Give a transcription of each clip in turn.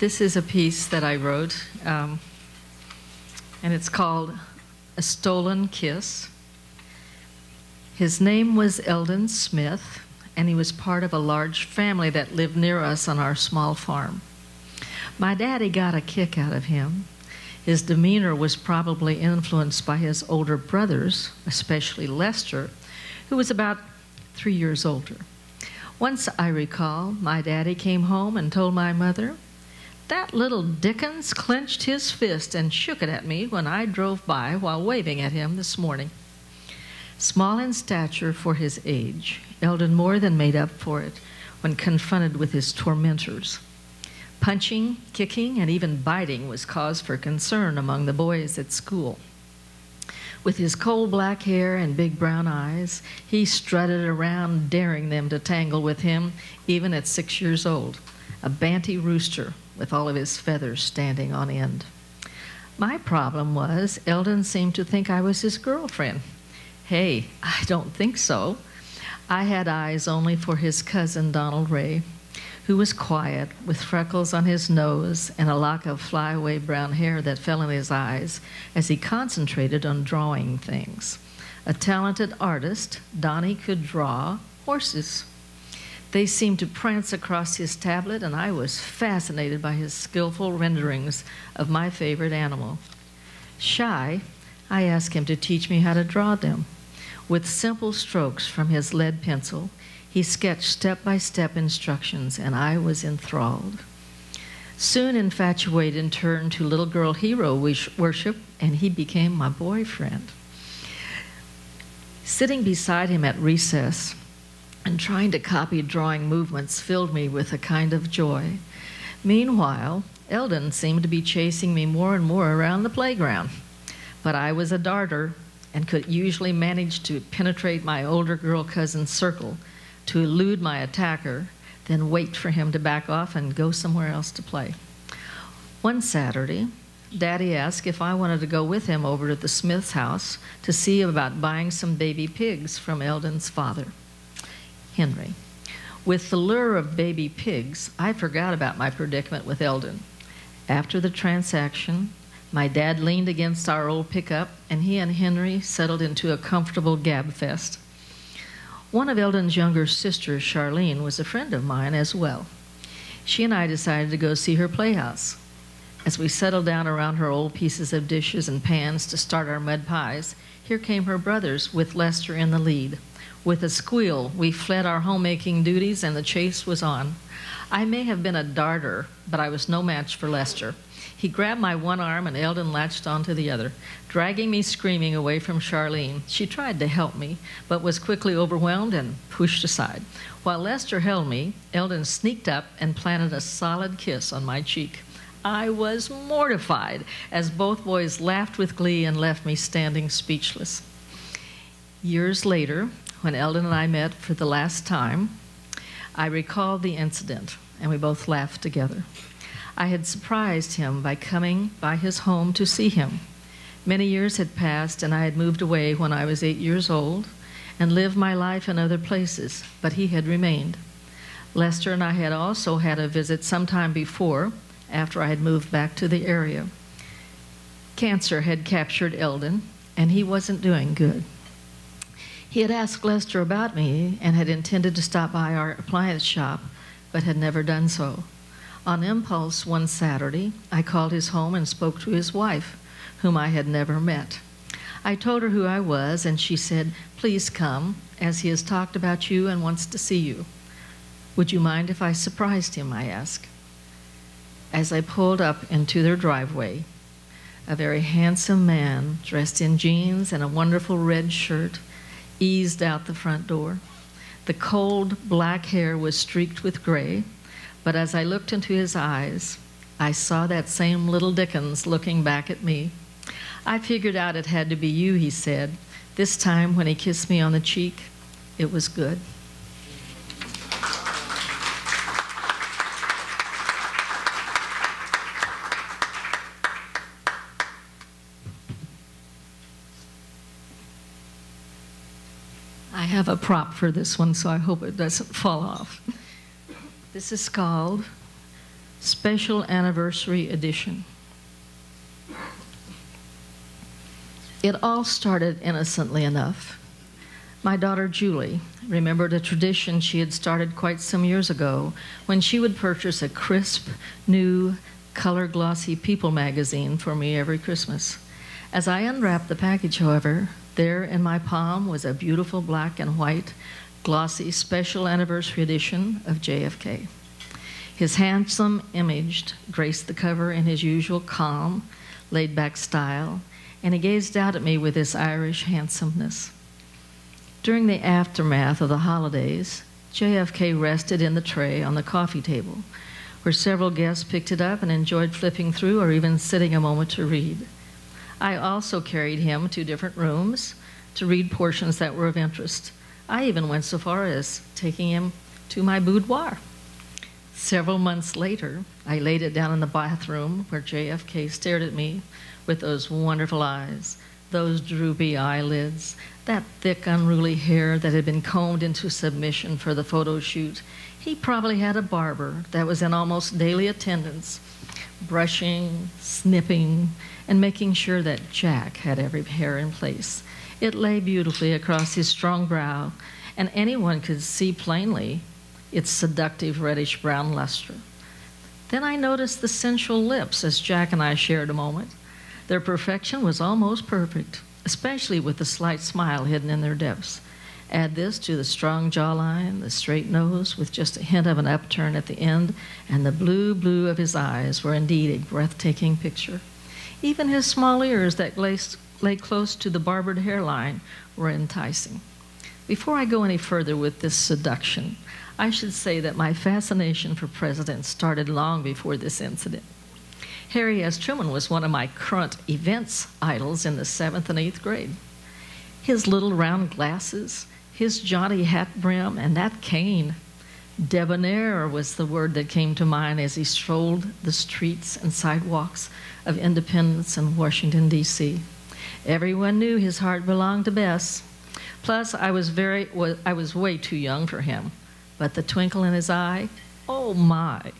This is a piece that I wrote, um, and it's called A Stolen Kiss. His name was Eldon Smith, and he was part of a large family that lived near us on our small farm. My daddy got a kick out of him. His demeanor was probably influenced by his older brothers, especially Lester, who was about three years older. Once I recall, my daddy came home and told my mother, That little Dickens clenched his fist and shook it at me when I drove by while waving at him this morning. Small in stature for his age, Eldon more than made up for it when confronted with his tormentors. Punching, kicking, and even biting was cause for concern among the boys at school. With his coal black hair and big brown eyes, he strutted around, daring them to tangle with him, even at six years old, a banty rooster with all of his feathers standing on end. My problem was, Eldon seemed to think I was his girlfriend. Hey, I don't think so. I had eyes only for his cousin, Donald Ray, who was quiet, with freckles on his nose and a lock of flyaway brown hair that fell in his eyes as he concentrated on drawing things. A talented artist, Donnie could draw horses. They seemed to prance across his tablet, and I was fascinated by his skillful renderings of my favorite animal. Shy, I asked him to teach me how to draw them. With simple strokes from his lead pencil, he sketched step by step instructions, and I was enthralled. Soon infatuated and turned to little girl hero worship, and he became my boyfriend. Sitting beside him at recess and trying to copy drawing movements filled me with a kind of joy. Meanwhile, Eldon seemed to be chasing me more and more around the playground. But I was a darter and could usually manage to penetrate my older girl cousin's circle to elude my attacker, then wait for him to back off and go somewhere else to play. One Saturday, Daddy asked if I wanted to go with him over to the Smith's house to see about buying some baby pigs from Eldon's father, Henry. With the lure of baby pigs, I forgot about my predicament with Eldon. After the transaction, my dad leaned against our old pickup, and he and Henry settled into a comfortable gab fest. One of Eldon's younger sisters, Charlene, was a friend of mine as well. She and I decided to go see her playhouse. As we settled down around her old pieces of dishes and pans to start our mud pies, here came her brothers with Lester in the lead. With a squeal, we fled our homemaking duties and the chase was on. I may have been a darter, but I was no match for Lester. He grabbed my one arm and Eldon latched onto the other, dragging me screaming away from Charlene. She tried to help me, but was quickly overwhelmed and pushed aside. While Lester held me, Eldon sneaked up and planted a solid kiss on my cheek. I was mortified as both boys laughed with glee and left me standing speechless. Years later, when Eldon and I met for the last time, I recalled the incident and we both laughed together. I had surprised him by coming by his home to see him. Many years had passed, and I had moved away when I was eight years old and lived my life in other places, but he had remained. Lester and I had also had a visit sometime before, after I had moved back to the area. Cancer had captured Eldon, and he wasn't doing good. He had asked Lester about me and had intended to stop by our appliance shop, but had never done so. On impulse one Saturday, I called his home and spoke to his wife, whom I had never met. I told her who I was, and she said, Please come, as he has talked about you and wants to see you. Would you mind if I surprised him? I asked. As I pulled up into their driveway, a very handsome man, dressed in jeans and a wonderful red shirt, eased out the front door. The cold black hair was streaked with gray but as I looked into his eyes, I saw that same little Dickens looking back at me. I figured out it had to be you, he said. This time, when he kissed me on the cheek, it was good. A prop for this one, so I hope it doesn't fall off. This is called Special Anniversary Edition. It all started innocently enough. My daughter Julie remembered a tradition she had started quite some years ago when she would purchase a crisp, new, color glossy People magazine for me every Christmas. As I unwrapped the package, however, there in my palm was a beautiful black and white, glossy special anniversary edition of JFK. His handsome image graced the cover in his usual calm, laid back style, and he gazed out at me with his Irish handsomeness. During the aftermath of the holidays, JFK rested in the tray on the coffee table, where several guests picked it up and enjoyed flipping through or even sitting a moment to read. I also carried him to different rooms to read portions that were of interest. I even went so far as taking him to my boudoir. Several months later, I laid it down in the bathroom where JFK stared at me with those wonderful eyes, those droopy eyelids, that thick, unruly hair that had been combed into submission for the photo shoot. He probably had a barber that was in almost daily attendance, brushing, snipping, and making sure that Jack had every hair in place. It lay beautifully across his strong brow, and anyone could see plainly its seductive reddish brown luster. Then I noticed the sensual lips as Jack and I shared a moment. Their perfection was almost perfect, especially with the slight smile hidden in their depths. Add this to the strong jawline, the straight nose with just a hint of an upturn at the end, and the blue blue of his eyes were indeed a breathtaking picture. Even his small ears that lay close to the barbered hairline were enticing. Before I go any further with this seduction, I should say that my fascination for presidents started long before this incident. Harry S. Truman was one of my current events idols in the seventh and eighth grade. His little round glasses, his jaunty hat brim, and that cane. Debonair was the word that came to mind as he strolled the streets and sidewalks of Independence and Washington, D.C. Everyone knew his heart belonged to Bess. Plus, I was, very, I was way too young for him but the twinkle in his eye, oh my.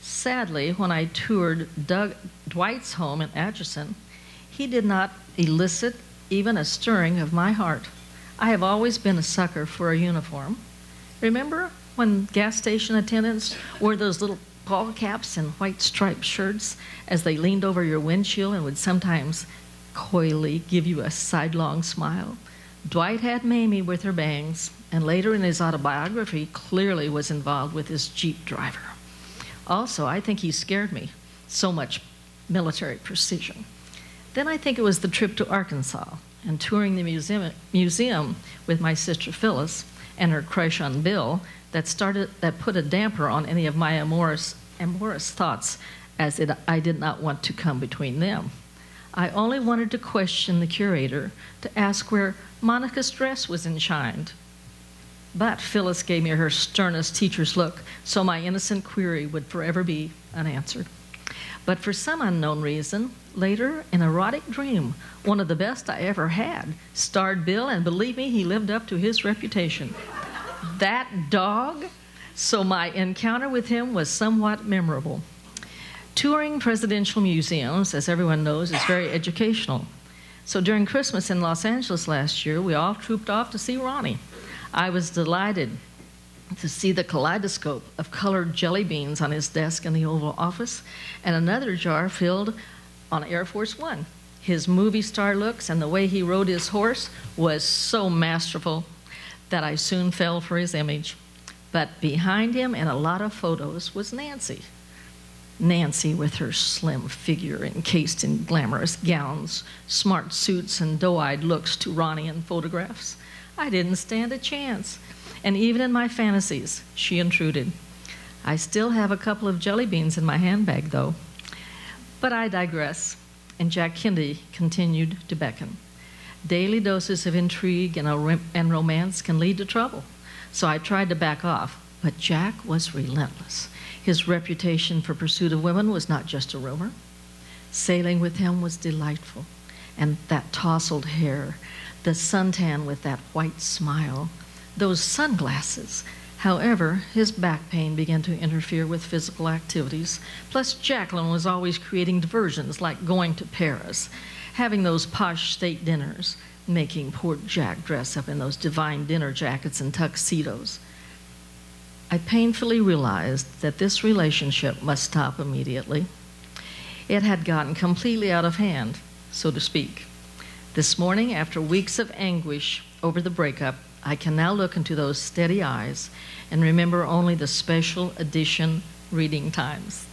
Sadly, when I toured Doug, Dwight's home in Atchison, he did not elicit even a stirring of my heart. I have always been a sucker for a uniform. Remember when gas station attendants wore those little ball caps and white striped shirts as they leaned over your windshield and would sometimes coyly give you a sidelong smile? Dwight had Mamie with her bangs, and later in his autobiography, clearly was involved with his Jeep driver. Also, I think he scared me, so much military precision. Then I think it was the trip to Arkansas and touring the museum, museum with my sister Phyllis and her crush on Bill that started that put a damper on any of my amorous, amorous thoughts as it, I did not want to come between them. I only wanted to question the curator to ask where Monica's dress was enshrined but Phyllis gave me her sternest teacher's look, so my innocent query would forever be unanswered. But for some unknown reason, later, an erotic dream, one of the best I ever had, starred Bill, and believe me, he lived up to his reputation. That dog? So my encounter with him was somewhat memorable. Touring presidential museums, as everyone knows, is very educational. So during Christmas in Los Angeles last year, we all trooped off to see Ronnie. I was delighted to see the kaleidoscope of colored jelly beans on his desk in the Oval Office and another jar filled on Air Force One. His movie star looks and the way he rode his horse was so masterful that I soon fell for his image. But behind him in a lot of photos was Nancy. Nancy, with her slim figure encased in glamorous gowns, smart suits, and doe eyed looks to Ronnie in photographs. I didn't stand a chance. And even in my fantasies, she intruded. I still have a couple of jelly beans in my handbag, though. But I digress, and Jack Kennedy continued to beckon. Daily doses of intrigue and, and romance can lead to trouble, so I tried to back off, but Jack was relentless. His reputation for pursuit of women was not just a rumor. Sailing with him was delightful, and that tousled hair the suntan with that white smile, those sunglasses. However, his back pain began to interfere with physical activities. Plus, Jacqueline was always creating diversions like going to Paris, having those posh state dinners, making poor Jack dress up in those divine dinner jackets and tuxedos. I painfully realized that this relationship must stop immediately. It had gotten completely out of hand, so to speak. This morning, after weeks of anguish over the breakup, I can now look into those steady eyes and remember only the special edition reading times.